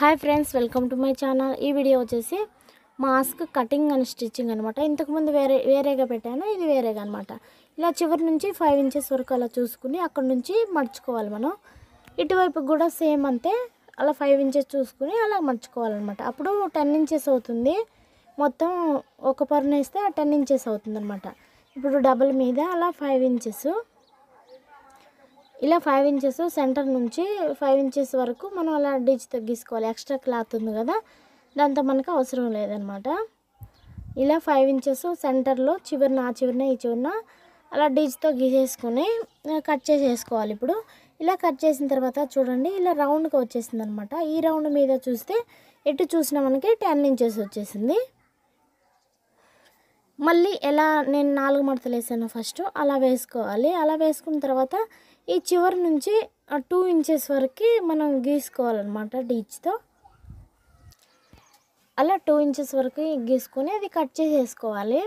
Hi friends welcome to my channel. ఈ video వచ్చేసి mask cutting and stitching అనమాట ఇంతకుముందు వేరే వేరేగా పెట్టాను. ఇది వేరేగా అనమాట ఇలా చివరి నుంచి ఫైవ్ ఇంచెస్ వరకు అలా చూసుకుని అక్కడ నుంచి మడుచుకోవాలి మనం. ఇటువైపు కూడా సేమ్ అంతే. అలా ఫైవ్ ఇంచెస్ చూసుకుని అలా మడుచుకోవాలన్నమాట. అప్పుడు టెన్ ఇంచెస్ అవుతుంది. మొత్తం ఒక పర్న వేస్తే ఆ టెన్ ఇంచెస్ అవుతుంది అనమాట ఇప్పుడు డబుల్ మీద అలా ఫైవ్ ఇంచెస్ ఇలా ఫైవ్ ఇంచెస్ సెంటర్ నుంచి ఫైవ్ ఇంచెస్ వరకు మనం అలా డిచ్ తగ్గించుకోవాలి. ఎక్స్ట్రా క్లాత్ ఉంది కదా దాంతో మనకు అవసరం లేదనమాట. ఇలా ఫైవ్ ఇంచెస్ సెంటర్లో చివరిన ఆ చివరిన ఈ చివరిన అలా డిచ్తో గీసేసుకొని కట్ చేసేసుకోవాలి ఇప్పుడు. ఇలా కట్ చేసిన తర్వాత చూడండి ఇలా రౌండ్గా వచ్చేసింది అనమాట ఈ రౌండ్ మీద చూస్తే ఎటు చూసినా మనకి టెన్ ఇంచెస్ వచ్చేసింది. మళ్ళీ ఎలా నేను నాలుగు మడతలు వేసాను ఫస్ట్ అలా వేసుకోవాలి. అలా వేసుకున్న తర్వాత ఈ చివరి నుంచి టూ ఇంచెస్ వరకు మనం గీసుకోవాలన్నమాట డీచ్తో. అలా టూ ఇంచెస్ వరకు గీసుకొని అది కట్ చేసేసుకోవాలి.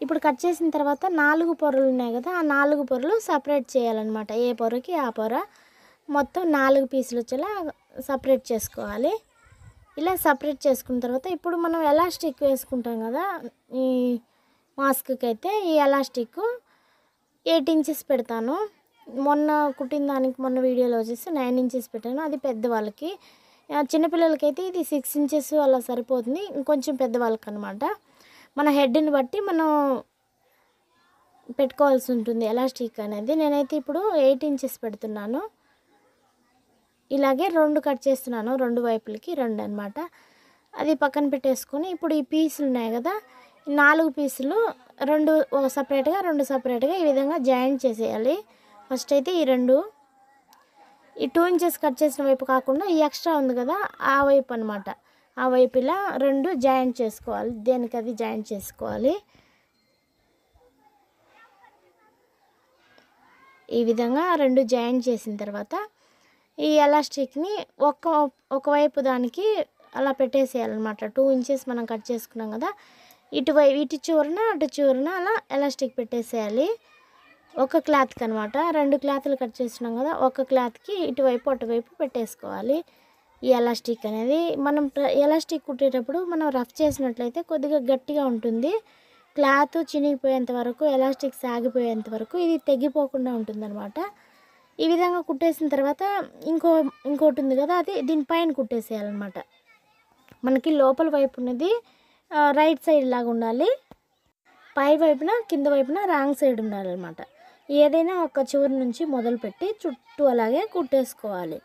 ఇప్పుడు కట్ చేసిన తర్వాత నాలుగు పొరలు ఉన్నాయి కదా ఆ నాలుగు పొరలు సపరేట్ చేయాలన్నమాట. ఏ పొరకి ఆ పొర. మొత్తం నాలుగు పీసులు వచ్చేలా సపరేట్ చేసుకోవాలి. ఇలా సపరేట్ చేసుకున్న తర్వాత ఇప్పుడు మనం ఎలాస్టిక్ వేసుకుంటాం కదా ఈ మాస్క్కి అయితే ఈ ఎలాస్టిక్ ఎయిట్ ఇంచెస్ పెడతాను. మొన్న కుట్టిన దానికి మొన్న వీడియోలో వచ్చేసి నైన్ ఇంచెస్ పెట్టాను. అది పెద్దవాళ్ళకి ఆ, చిన్నపిల్లలకైతే ఇది సిక్స్ ఇంచెస్ అలా సరిపోతుంది. ఇంకొంచెం పెద్దవాళ్ళకి అనమాట మన హెడ్ని బట్టి మనం పెట్టుకోవాల్సి ఉంటుంది. ఎలాస్టిక్ అనేది. నేనైతే ఇప్పుడు ఎయిట్ ఇంచెస్ పెడుతున్నాను. ఇలాగే రెండు కట్ చేస్తున్నాను. రెండు వైపులకి రెండు అనమాట అది పక్కన పెట్టేసుకొని ఇప్పుడు ఈ పీసులు ఉన్నాయి కదా నాలుగు పీసులు రెండు ఒక సపరేట్గా రెండు సపరేట్గా ఈ విధంగా జాయింట్ చేసేయాలి. ఫస్ట్ అయితే ఈ రెండు. ఈ టూ ఇంచెస్ కట్ చేసిన వైపు కాకుండా ఈ ఎక్స్ట్రా ఉంది కదా ఆ వైపు అనమాట ఆ వైపు ఇలా రెండు జాయింట్ చేసుకోవాలి. దేనికి అది జాయింట్ చేసుకోవాలి? ఈ విధంగా రెండు జాయింట్ చేసిన తర్వాత ఈ ఎలాస్టిక్ని ఒక్క ఒకవైపు దానికి అలా పెట్టేసేయాలన్నమాట. టూ ఇంచెస్ మనం కట్ చేసుకున్నాం కదా ఇటువైపు ఇటు చూరన అటు చూరన అలా ఎలాస్టిక్ పెట్టేసేయాలి. ఒక క్లాత్కి అనమాట రెండు క్లాత్లు కట్ చేసినాం కదా ఒక క్లాత్కి ఇటువైపు అటువైపు పెట్టేసుకోవాలి. ఈ ఎలాస్టిక్ అనేది మనం ఎలాస్టిక్ కుట్టేటప్పుడు మనం రఫ్ చేసినట్లయితే కొద్దిగా గట్టిగా ఉంటుంది. క్లాత్ చినిగిపోయేంత వరకు ఎలాస్టిక్ సాగిపోయేంత వరకు ఇది తెగిపోకుండా ఉంటుందన్నమాట. ఈ విధంగా కుట్టేసిన తర్వాత ఇంకో ఇంకోటి ఉంది కదా అది దీనిపైన కుట్టేసేయాలన్నమాట. మనకి లోపల వైపు ఉన్నది రైట్ సైడ్ లాగా ఉండాలి. పై వైపున కింద వైపున రాంగ్ సైడ్ ఉండాలన్నమాట. ఏదైనా ఒక చివరి నుంచి మొదలుపెట్టి చుట్టూ అలాగే కుట్టేసుకోవాలి.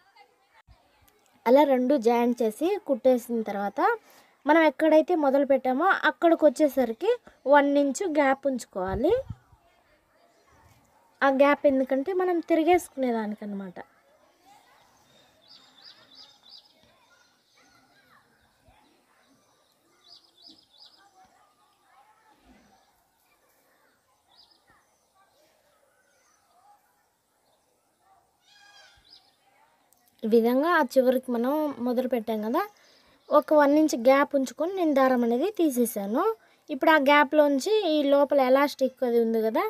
అలా రెండు జాయింట్ చేసి కుట్టేసిన తర్వాత మనం ఎక్కడైతే మొదలు పెట్టామో అక్కడికి వచ్చేసరికి వన్ ఇంచు గ్యాప్ ఉంచుకోవాలి. ఆ గ్యాప్ ఎందుకంటే మనం తిరిగేసుకునేదానికి విధంగా ఆ చివరికి మనం మొదలు పెట్టాం కదా. ఒక వన్ ఇంచ్ గ్యాప్ ఉంచుకొని నేను దారం అనేది తీసేసాను. ఇప్పుడు ఆ గ్యాప్లోంచి ఈ లోపల ఎలాస్టిక్ అది ఉంది కదా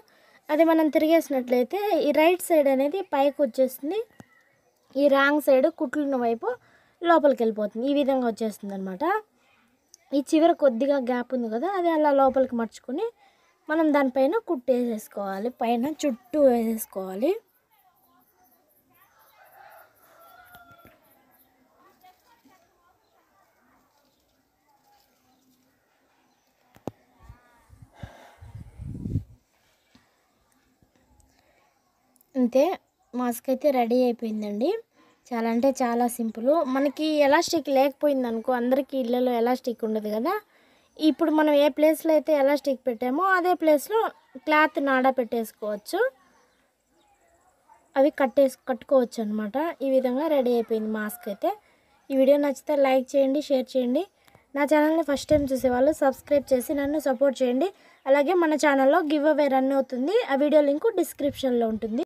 అది మనం తిరిగేసినట్లయితే ఈ రైట్ సైడ్ అనేది పైకి వచ్చేస్తుంది. ఈ రాంగ్ సైడ్ కుట్లున్న వైపు లోపలికి వెళ్ళిపోతుంది. ఈ విధంగా వచ్చేస్తుంది అనమాట ఈ చివర కొద్దిగా గ్యాప్ ఉంది కదా అది అలా లోపలికి మర్చుకొని మనం దానిపైన కుట్టేసేసుకోవాలి. పైన చుట్టూ వేసేసుకోవాలి. అంతే మాస్క్ అయితే రెడీ అయిపోయిందండి. చాలా అంటే చాలా సింపుల్. మనకి ఎలాస్టిక్ లేకపోయింది అనుకో అందరికీ ఇళ్ళలో ఎలాస్టిక్ ఉండదు కదా. ఇప్పుడు మనం ఏ ప్లేస్లో అయితే ఎలాస్టిక్ పెట్టామో అదే ప్లేస్లో క్లాత్ నాడా పెట్టేసుకోవచ్చు. అవి కట్టేసి కట్టుకోవచ్చు అనమాట ఈ విధంగా రెడీ అయిపోయింది మాస్క్ అయితే ఈ వీడియో నచ్చితే లైక్ చేయండి షేర్ చేయండి. నా ఛానల్ని ఫస్ట్ టైం చూసేవాళ్ళు సబ్స్క్రైబ్ చేసి నన్ను సపోర్ట్ చేయండి. అలాగే మన ఛానల్లో గివ్ అవే రన్ అవుతుంది. ఆ వీడియో లింకు డిస్క్రిప్షన్లో ఉంటుంది.